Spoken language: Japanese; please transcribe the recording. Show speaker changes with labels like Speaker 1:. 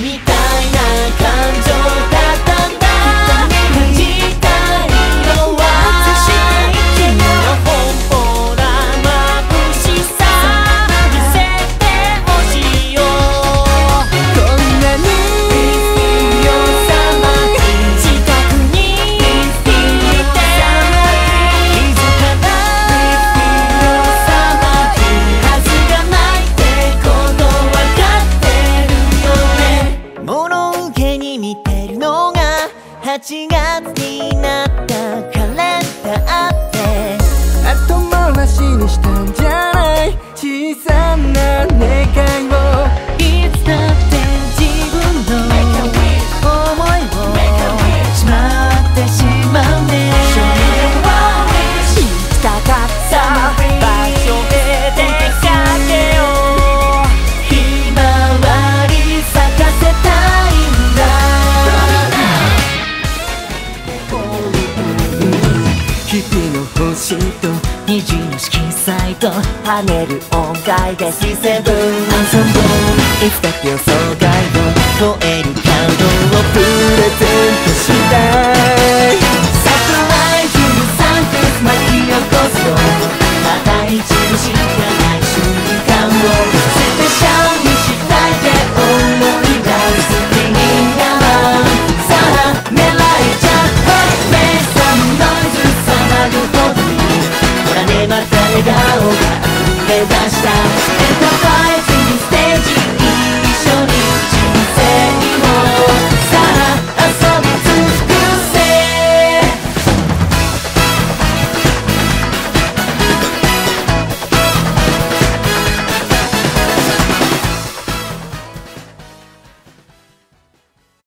Speaker 1: みたいな感情月になったカレンダーって。
Speaker 2: 後回しにしたんじゃ。
Speaker 1: 月の
Speaker 2: 星と
Speaker 1: 虹の色彩と跳ねる音階で C7 アンサンブルいつだって予想外の声笑顔が目指した